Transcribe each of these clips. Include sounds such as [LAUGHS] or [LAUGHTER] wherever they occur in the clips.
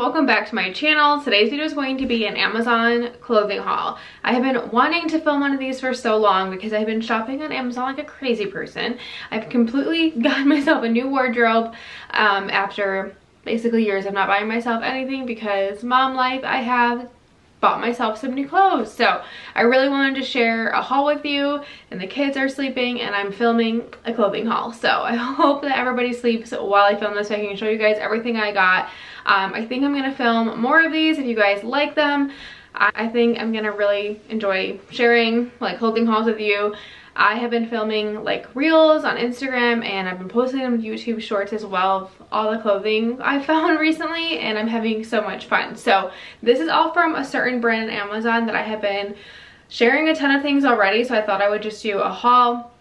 welcome back to my channel. Today's video is going to be an Amazon clothing haul. I have been wanting to film one of these for so long because I've been shopping on Amazon like a crazy person. I've completely [LAUGHS] gotten myself a new wardrobe um, after basically years of not buying myself anything because mom life I have bought myself some new clothes. So I really wanted to share a haul with you and the kids are sleeping and I'm filming a clothing haul. So [LAUGHS] I hope that everybody sleeps while I film this so I can show you guys everything I got. Um, I think I'm going to film more of these if you guys like them. I think I'm to really enjoy sharing like clothing hauls with you. I have been filming like reels on Instagram and I've been posting them YouTube shorts as well of all the clothing I [LAUGHS] found recently and I'm having so much fun. So this is all from a certain brand on Amazon that I have been sharing a ton of things already so I thought I would just do a haul.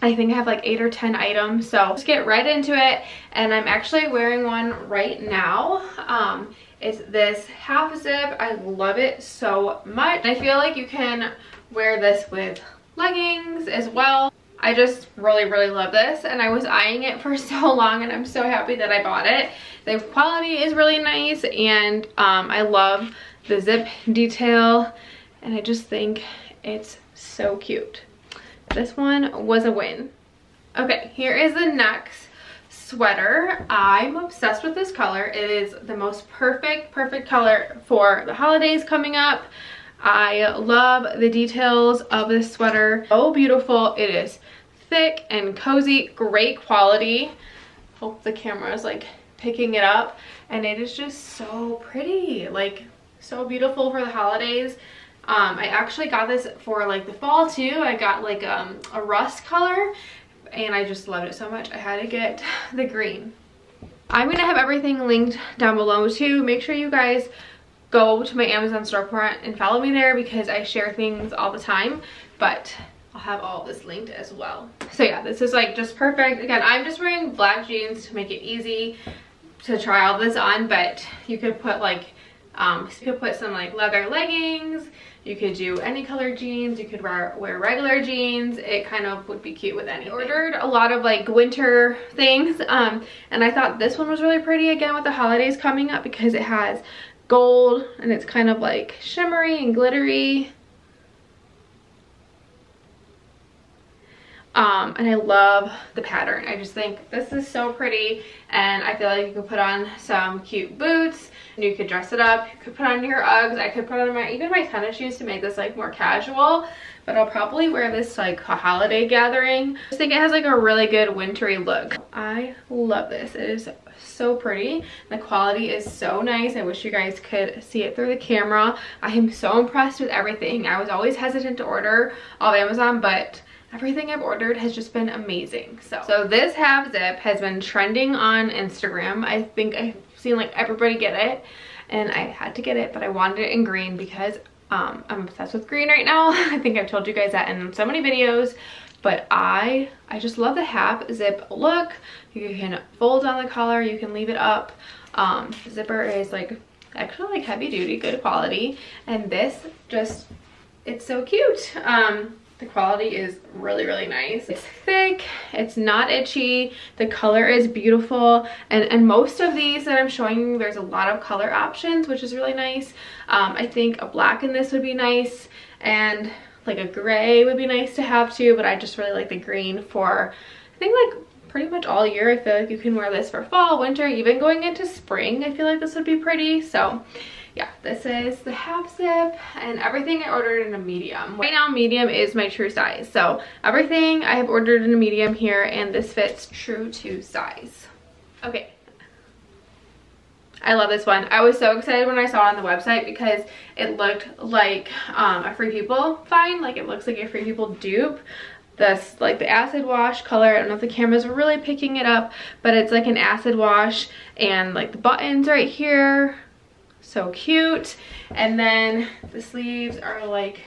I think I have like 8 or 10 items so let's get right into it and I'm actually wearing one right now. Um, it's this half zip. I love it so much. I feel like you can wear this with leggings as well. I just really, really love this and I was eyeing it [LAUGHS] for so long and I'm so happy that I bought it. The quality is really nice and um, I love the zip detail and I just think it's so cute. This one was a win. Okay, here is the next sweater. I'm obsessed with this color. It is the most perfect, perfect color for the holidays coming up. I love the details of this sweater. So beautiful. It is thick and cozy, great quality. Hope the camera is like picking it up. And it is just so pretty, like so beautiful for the holidays. Um, I actually got this for like the fall too. I got like um, a rust color and I just loved it so much. I had to get [SIGHS] the green. I'm going to have everything linked down below too. Make sure you guys go to my Amazon storefront and follow me there because I share things all the time. But I'll have all this linked as well. So yeah, this is like just perfect. Again, I'm just wearing black jeans to make it easy to try all this on, but you could put like, um, you could put some like leather leggings, you could do any color jeans, you could wear, wear regular jeans, it kind of would be cute with any. Ordered a lot of like winter things um, and I thought this one was really pretty again with the holidays coming up because it has gold and it's kind of like shimmery and glittery. Um, and I love the pattern. I just think this is so pretty and I feel like you could put on some cute boots. And you could dress it up. You could put on your Uggs. I could put on my even my tennis shoes to make this like more casual. But I'll probably wear this like a holiday gathering. I just think it has like a really good wintry look. I love this. It is so pretty. The quality is so nice. I wish you guys could see it through the camera. I am so impressed with everything. I was always hesitant to order off Amazon, but everything I've ordered has just been amazing. So, so this half zip has been trending on Instagram. I think I've seen like everybody get it and I had to get it, but I wanted it in green because um, I'm obsessed with green right now. [LAUGHS] I think I've told you guys that in so many videos, but I, I just love the half zip look. You can fold down the collar, you can leave it up. Um, zipper is like actually like heavy duty, good quality. And this just, it's so cute. Um, the quality is really, really nice. It's thick, it's not itchy, the color is beautiful, and, and most of these that I'm showing you, there's a lot of color options, which is really nice. Um, I think a black in this would be nice, and like a gray would be nice to have too, but I just really like the green for, I think like pretty much all year. I feel like you can wear this for fall, winter, even going into spring. I feel like this would be pretty. So yeah, this is the half zip and everything I ordered in a medium. Right now, medium is my true size. So everything I have ordered in a medium here and this fits true to size. Okay. I love this one. I was so excited when I saw it on the website because it looked like um, a Free People find. Like it looks like a Free People dupe this like the acid wash color. I don't know if the camera's really picking it up, but it's like an acid wash and like the buttons right here so cute. And then the sleeves are like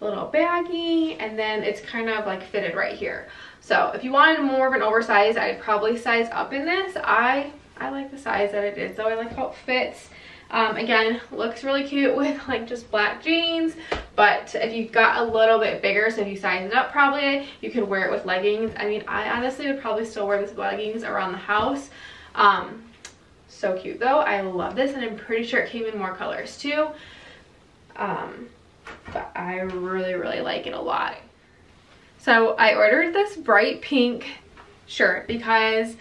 a little baggy and then it's kind of like fitted right here. So if you wanted more of an oversized, I'd probably size up in this. I, I like the size that it is, though. I like how it fits. Um, again, looks really cute [LAUGHS] with like just black jeans, but if you've got a little bit bigger, so if you size it up probably, you could wear it with leggings. I mean, I honestly would probably still wear this leggings around the house. Um, so cute though. I love this and I'm pretty sure it came in more colors too. Um, but I really, really like it a lot. So I ordered this bright pink shirt because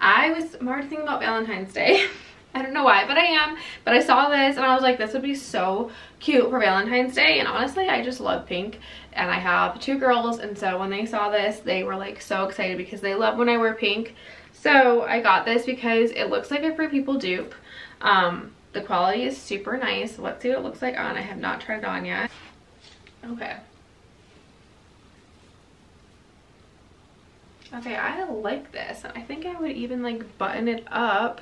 I was more thinking about Valentine's Day. [LAUGHS] I don't know why, but I am. But I saw this and I was like, this would be so cute for Valentine's Day. And honestly, I just love pink. And I have two girls. And so when they saw this, they were like so excited because they love when I wear pink. So I got this because it looks like a Free People dupe. Um, the quality is super nice. Let's see what it looks like on. I have not tried it on yet. Okay. Okay, I like this. I think I would even like button it up.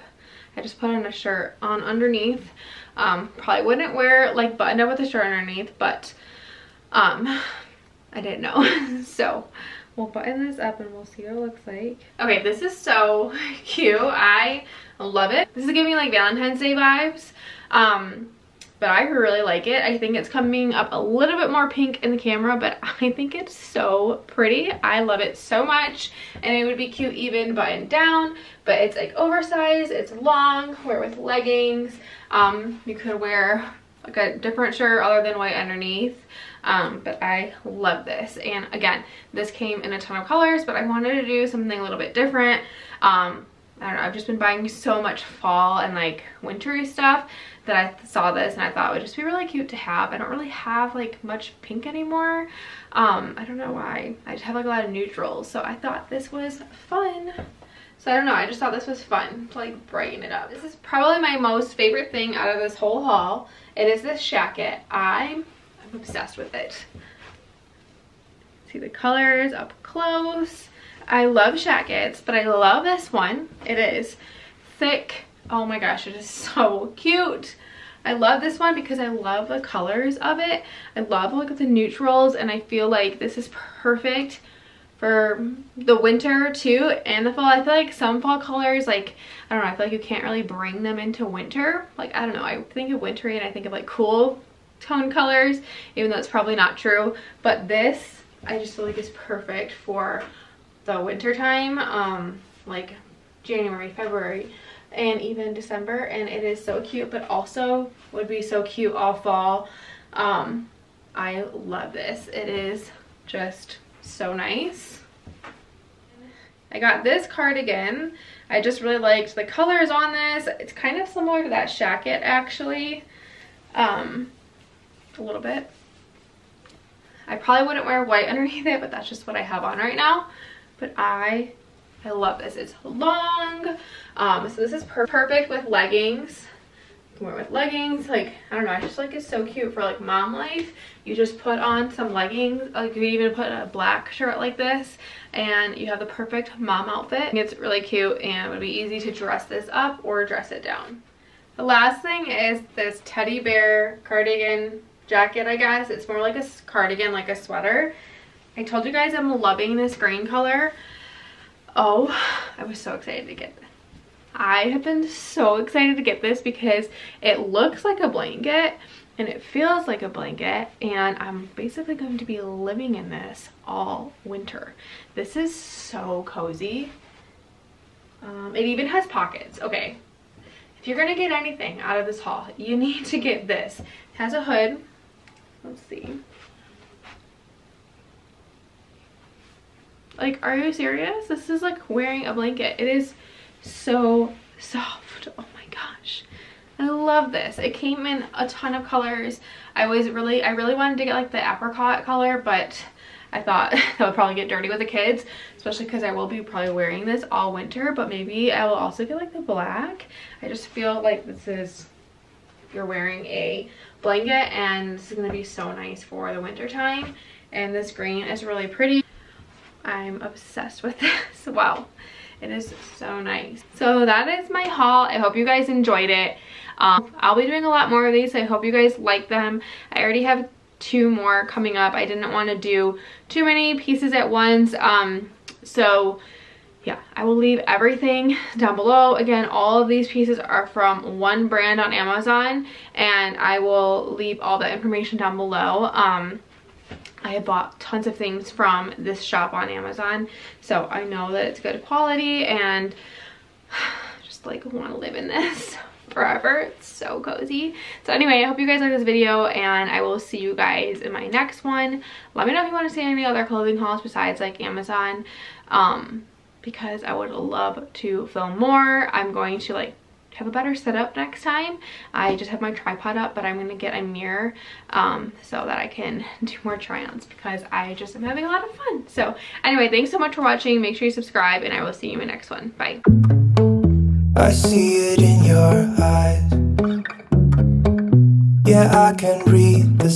I just put on a shirt on underneath. Um, probably wouldn't wear like button up with a shirt underneath, but um, I didn't know. [LAUGHS] so we'll button this up and we'll see what it looks like. Okay, this is so [LAUGHS] cute. I love it. This is giving me like Valentine's Day vibes. Um, but I really like it. I think it's coming up a little bit more pink in the camera, but [LAUGHS] I think it's so pretty. I love it so much, and it would be cute even buttoned down, but it's like oversized, it's long, wear with leggings. Um, you could wear like a different shirt other than white underneath. Um, but I love this. And again, this came in a ton of colors, but I wanted to do something a little bit different. Um, I don't know, I've just been buying so much fall and like wintry stuff that I saw this and I thought it would just be really cute to have. I don't really have like much pink anymore. Um, I don't know why. I just have like a lot of neutrals. So I thought this was fun. So I don't know, I just thought this was fun to like brighten it up. This is probably my most favorite thing out of this whole haul. It is this jacket. I'm, I'm obsessed with it. See the colors up close. I love jackets, but I love this one. It is thick. Oh my gosh, it is [LAUGHS] so cute. I love this one because I love the colors of it. I love like the neutrals and I feel like this is perfect for the winter too and the fall. I feel like some fall colors like I don't know I feel like you can't really bring them into winter. Like I don't know I think of wintry and I think of like cool tone colors even though it's probably not true. But this I just feel like is perfect for the winter time, um, like January, February, and even December. And it is so cute, but also would be so cute all fall. Um, I love this. It is just so nice. I got this cardigan. I just really liked the colors on this. It's kind of similar to that jacket actually. Um, a little bit. I probably wouldn't wear white underneath it, but that's just what I have on right now but I I love this. It's long. Um, so this is per perfect with leggings. Can wear with leggings. Like, I don't know. I just like it's so cute for like mom life. You just put on some leggings. Like you even put a black shirt like this and you have the perfect mom outfit. It's really cute and would be easy to dress this up or dress it down. The last thing is this teddy bear cardigan jacket, I guess. It's more like a cardigan, like a sweater. I told you guys I'm loving this green color. Oh, I was so excited to get this. I have been so excited to get this because it looks like a blanket and it feels like a blanket and I'm basically going to be living in this all winter. This is so cozy. Um, it even has pockets. Okay, if you're gonna get anything out of this haul, you [LAUGHS] need to get this. It has a hood. Let's see. Like, are you serious? This is like wearing a blanket. It is so soft. Oh my gosh. I love this. It came in a ton of colors. I was really, I really wanted to get like the apricot color, but I thought [LAUGHS] that would probably get dirty with the kids, especially because I will be probably wearing this all winter, but maybe I will also get like the black. I just feel like this is, you're wearing a blanket and this is going to be so nice for the winter time. And this green is really pretty. I'm obsessed with [LAUGHS] this. wow. It is so nice. So that is my haul. I hope you guys enjoyed it. Um, I'll be doing a lot more of these. I hope you guys like them. I already have two more coming up. I didn't want to do too many pieces at once. Um, so yeah, I will leave everything down below. Again, all of these pieces are from one brand on Amazon and I will leave all the information down below. Um, I have bought tons of things from this shop on Amazon, so I know that it's good quality and [SIGHS] just like want to live in this [LAUGHS] forever. It's so cozy. So anyway, I hope you guys like this video and I will see you guys in my next one. Let me know if you want to see any other clothing hauls besides like Amazon. Um, because I would love to film more. I'm going to like have a better setup next time. I just have my tripod up, but I'm going to get a mirror um, so that I can [LAUGHS] do more try-ons because I just am having a lot of fun. So anyway, thanks so much for watching. Make sure you subscribe and I will see you in my next one. Bye. I see it in your eyes Yeah, I can read the